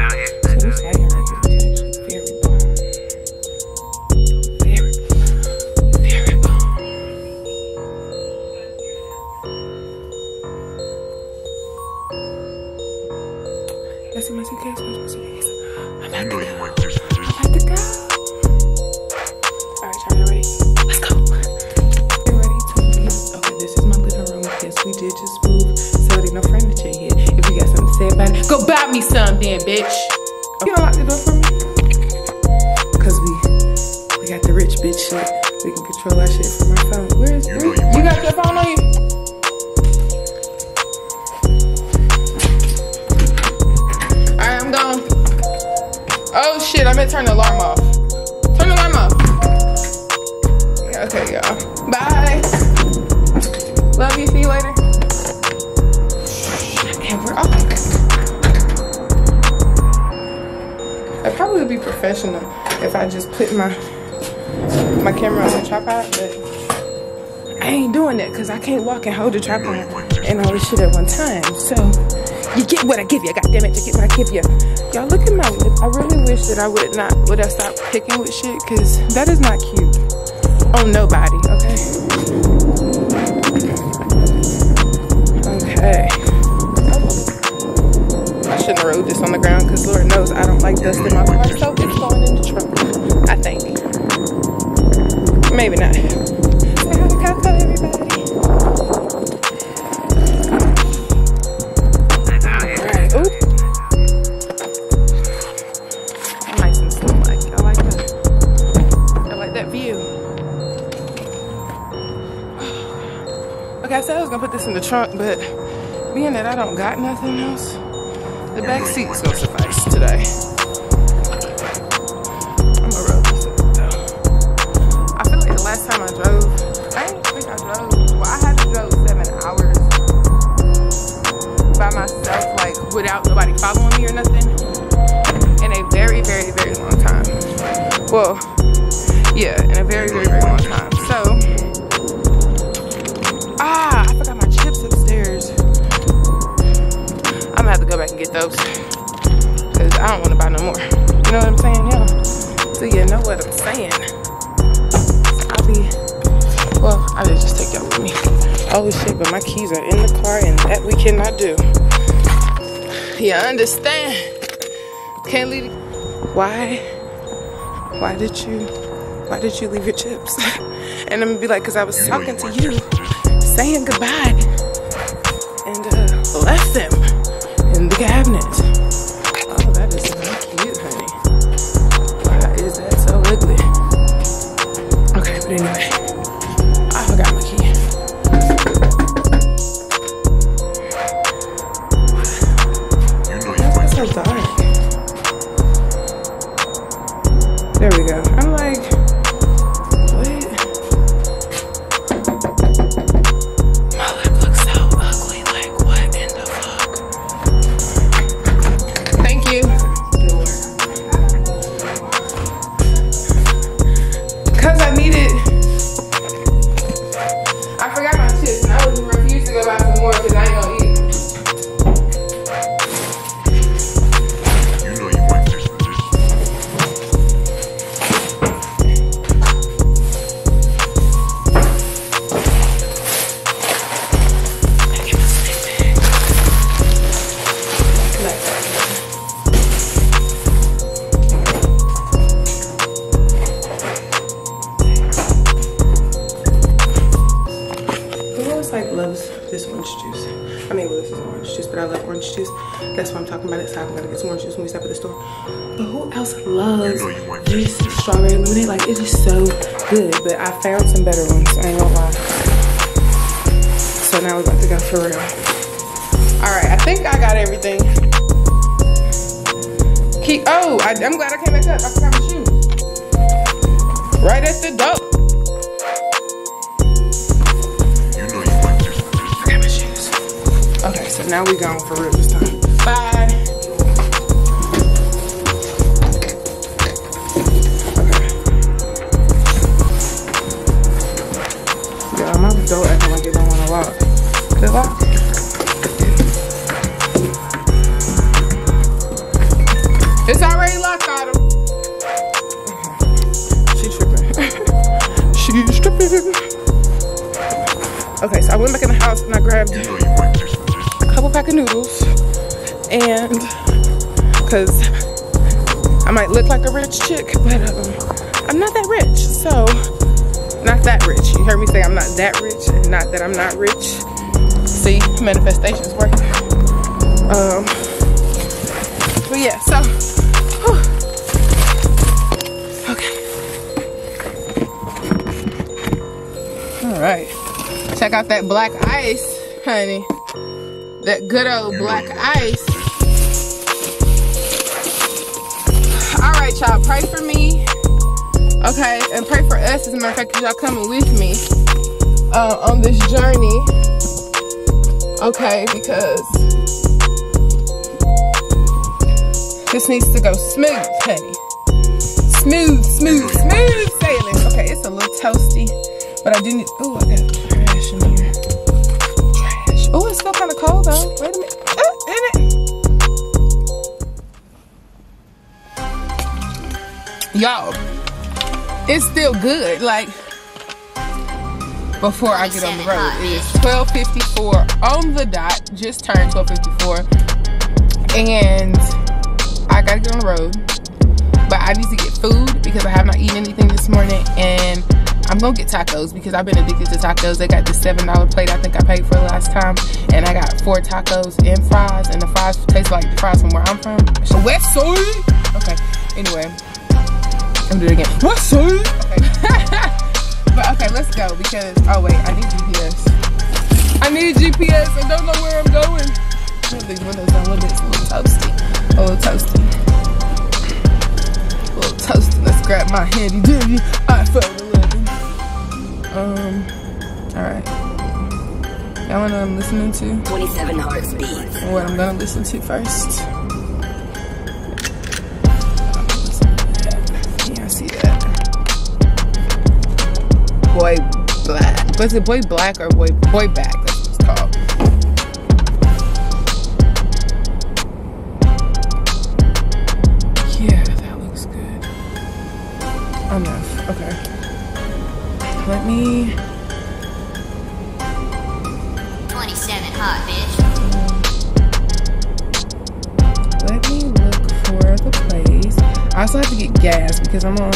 out here. Bitch. You don't lock the door for me? Cause we we got the rich bitch shit. We can control our shit from our phone. Where is You where, you you got your phone on you? Alright, I'm gone. Oh shit, I meant to turn the alarm off. Turn the alarm off. Yeah, okay, y'all. Bye. Love you. I probably would be professional if I just put my my camera on the tripod, but I ain't doing that because I can't walk and hold the tripod and all this shit at one time. So you get what I give you. God damn it, you get what I give you. Y'all look at my lip. I really wish that I would not would have stopped picking with shit because that is not cute on nobody. Okay. Okay. I shouldn't have rode this on the ground because Lord knows I don't like dust in my car, so it's going in the trunk. I think. Maybe not. Say hi to Coco, everybody. Gonna put this in the trunk, but being that I don't got nothing else, the back seat's gonna today. I'm gonna roll this up though. I feel like the last time I drove, I didn't think I drove. Well, I haven't drove seven hours by myself, like without nobody following me or nothing, in a very, very, very long time. Well, yeah, in a very, very, very long time. So, ah, I forgot my chips upstairs. I'm gonna have to go back and get those because I don't want to buy no more. You know what I'm saying? Yeah. So you know what I'm saying. I'll be. Well, I'll just take y'all with me. Oh shit, but my keys are in the car and that we cannot do. You understand? Can't leave. Why? Why did you? Why did you leave your chips? and I'm gonna be like, cause I was talking to you, saying goodbye, There we go. I'm like, love orange juice. That's why I'm talking about it. So I'm gonna get some orange juice when we stop at the store. But who else loves You know you want this strawberry lemonade? Like it is so good. But I found some better ones. I ain't gonna lie. So now we're about to go for real. All right, I think I got everything. Keep. Oh, I, I'm glad I came back up. I forgot my shoes. Right at the door. Now we gone for real this time. Bye. Yeah, my door acting like it don't want to lock. Did lock? It's already locked, Autumn. She tripping. She's tripping. Okay, so I went back in the house and I grabbed couple pack of noodles and because I might look like a rich chick, but um, I'm not that rich. So, not that rich. You heard me say I'm not that rich and not that I'm not rich. See, manifestations working. Um, but yeah, so, whew. okay. All right. Check out that black ice, honey. That good old black ice. All right, y'all, pray for me. Okay, and pray for us as a matter of fact, y'all coming with me uh, on this journey. Okay, because this needs to go smooth, honey. Smooth, smooth, smooth sailing. Okay, it's a little toasty, but I do need. Oh, I got Oh, it's still kind of cold though. Wait a minute. In it. Y'all, it's still good. Like before I get on the road, it is 12:54 on the dot. Just turned 12:54, and I gotta get on the road. But I need to get food because I have not eaten anything this morning, and I'm gonna get tacos because I've been addicted to tacos. They got this seven dollar plate I think I paid for last time, and I got four tacos and fries, and the fries taste like the fries from where I'm from. So West Side. Okay. Anyway, I'm doing it again. West Side. Okay. but okay, let's go because oh wait, I need GPS. I need GPS. I don't know where I'm going. These windows down a little bit. A little toasty. A little toasty. A little toasty. Let's grab my handy dandy iPhone 11. Um. All right. Y'all know what I'm listening to? 27 heartbeats. Or what I'm gonna listen to first. Yeah, I see that. Boy Black. Was it Boy Black or Boy Boy Back? Let me 27 hot, bitch. Let me look for the place. I also have to get gas because I'm on.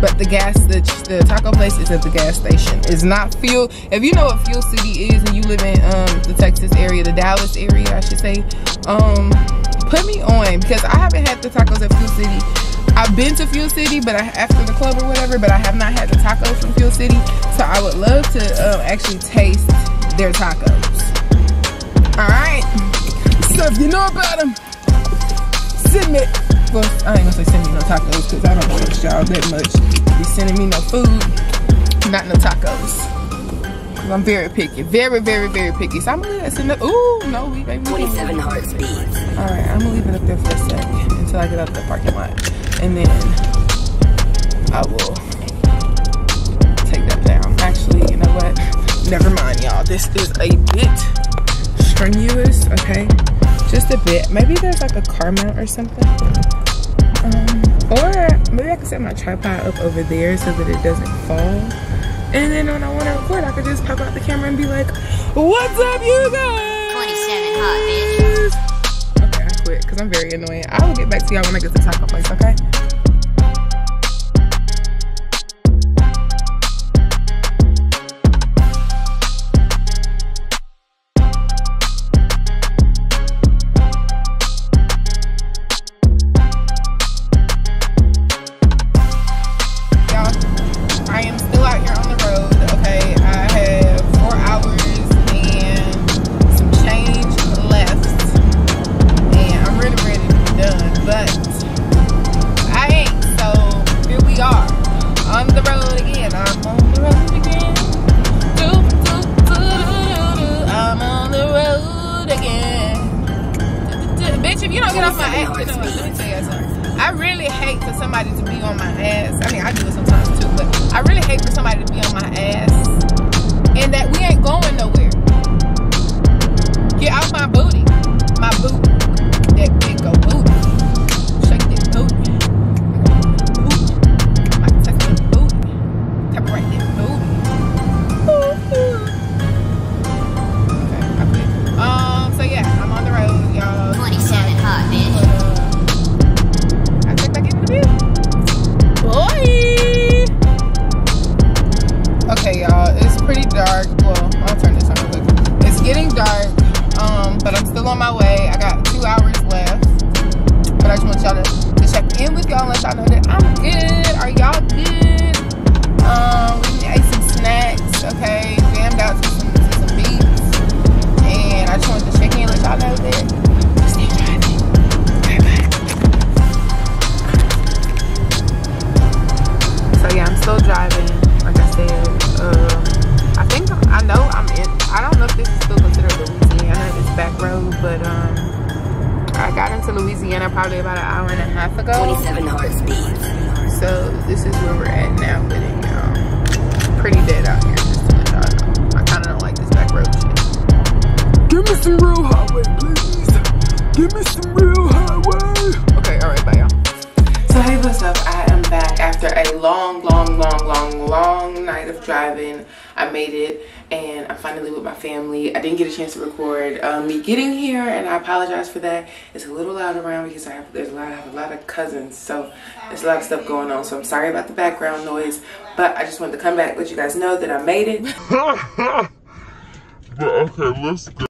But the gas, the, the taco place is at the gas station. It's not fuel. If you know what Fuel City is and you live in um, the Texas area, the Dallas area, I should say, um, put me on because I haven't had the tacos at Fuel City. I've been to Fuel City, but I, after the club or whatever, but I have not had the tacos from Fuel City. So I would love to um, actually taste their tacos. All right. So if you know about them, send me. Well, I ain't gonna say send me no tacos because I don't trust y'all that much. Be sending me no food, not no tacos. I'm very picky, very, very, very picky. So I'm gonna leave that sitting up. Ooh, no, we baby. 27 heartbeats. All right, I'm gonna leave it up there for a sec until I get out of the parking lot, and then I will take that down. Actually, you know what? Never mind, y'all. This is a bit strenuous. Okay, just a bit. Maybe there's like a car mount or something. Um, or maybe I can set my tripod up over there so that it doesn't fall. And then when I want to record, I could just pop out the camera and be like, "What's up, you guys?" 27 hot, Okay, I quit because I'm very annoying. I will get back to y'all when I get the taco place, okay? but um, I got into Louisiana probably about an hour and a half ago. 27 hearts speed. So this is where we're at now, but it, um, pretty dead out here. I kind of don't like this back road shit. Give me some real highway, please. Give me some real highway. After a long, long, long, long, long night of driving. I made it, and I'm finally with my family. I didn't get a chance to record um, me getting here, and I apologize for that. It's a little loud around because I have there's a lot, have a lot of cousins, so there's a lot of stuff going on. So I'm sorry about the background noise, but I just wanted to come back let you guys know that I made it. But okay, let's go.